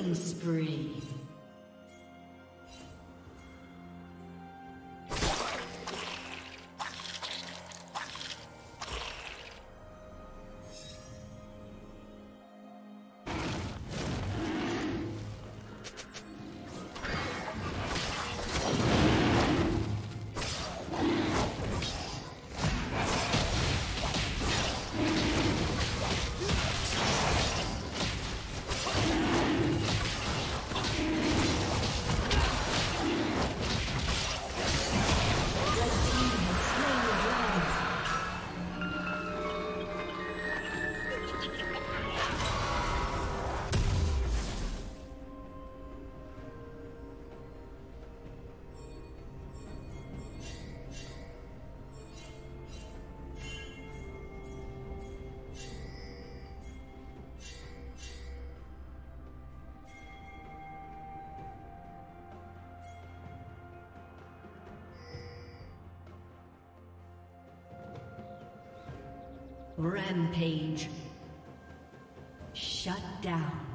Killing spree. Rampage. Shut down.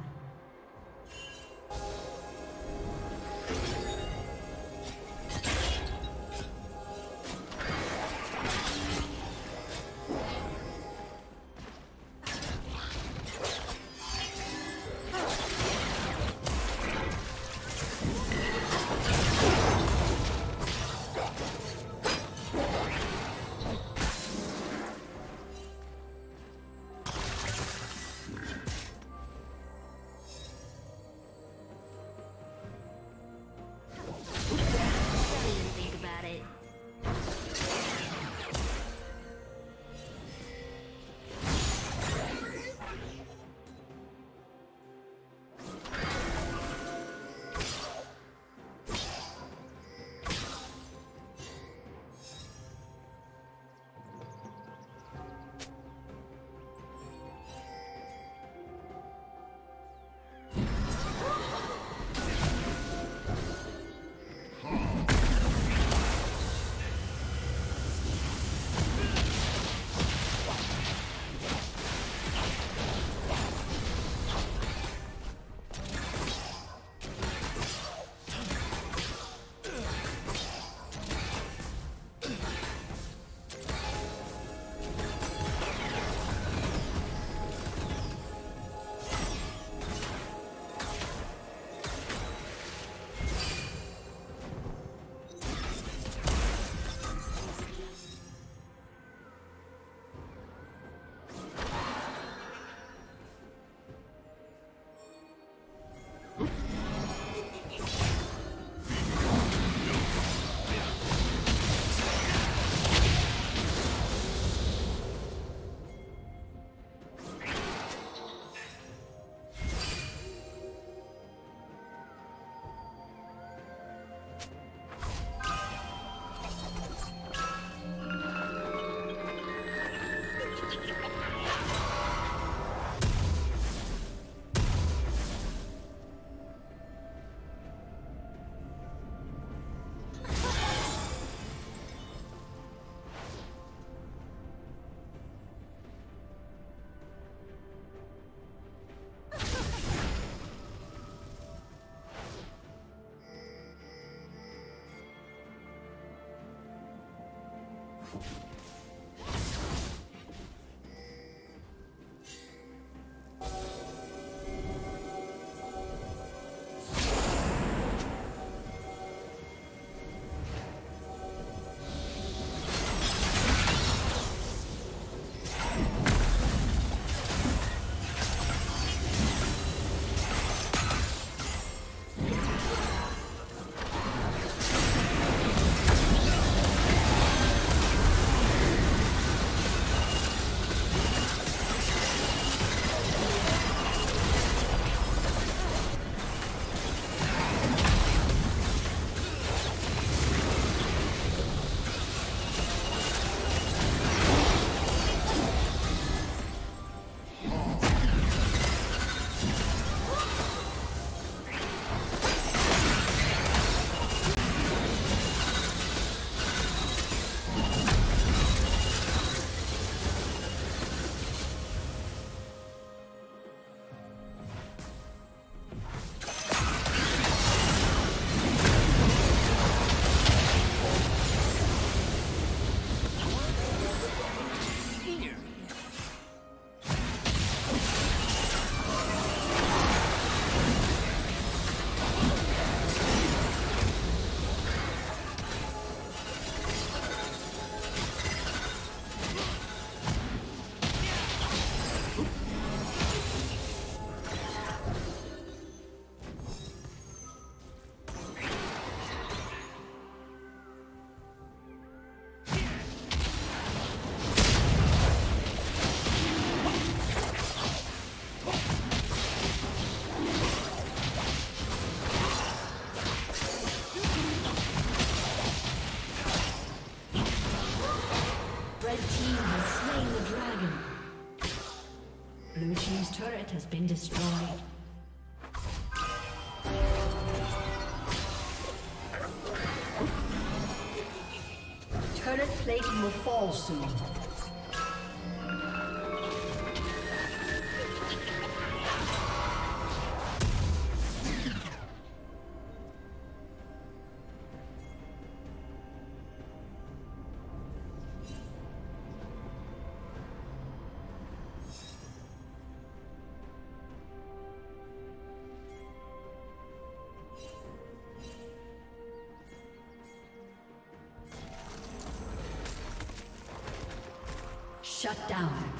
Been destroyed. Turret plating will fall soon. Shut down.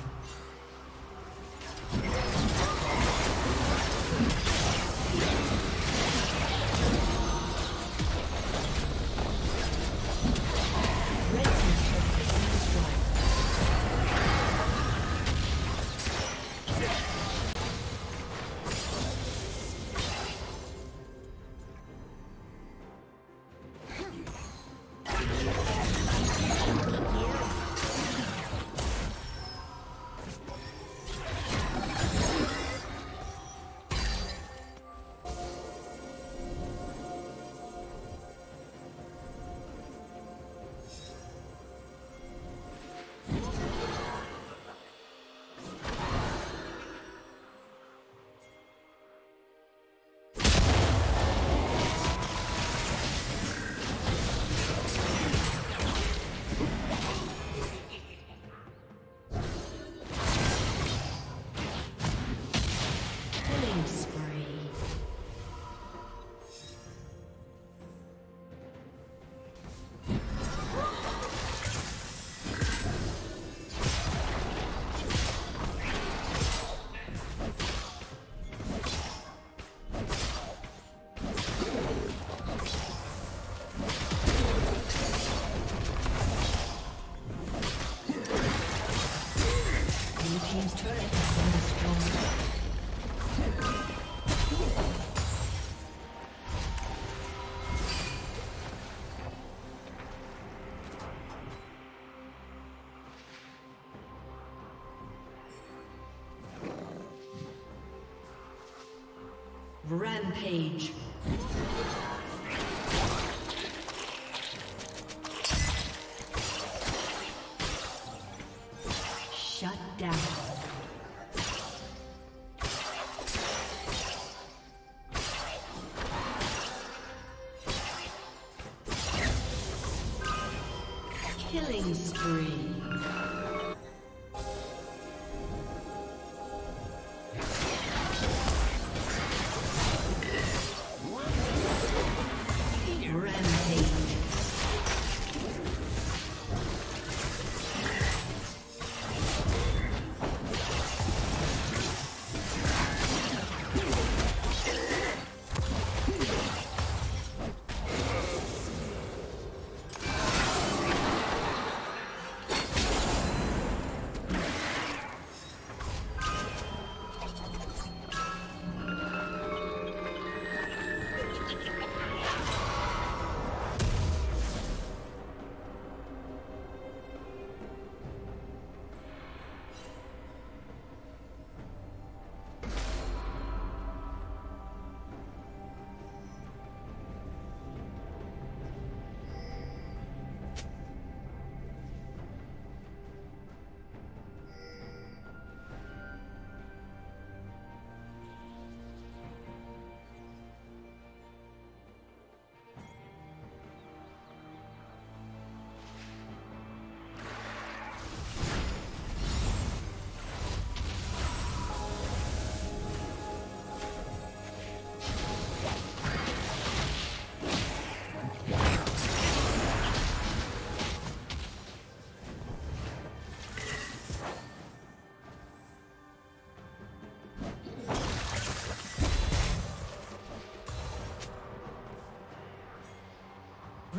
Rampage.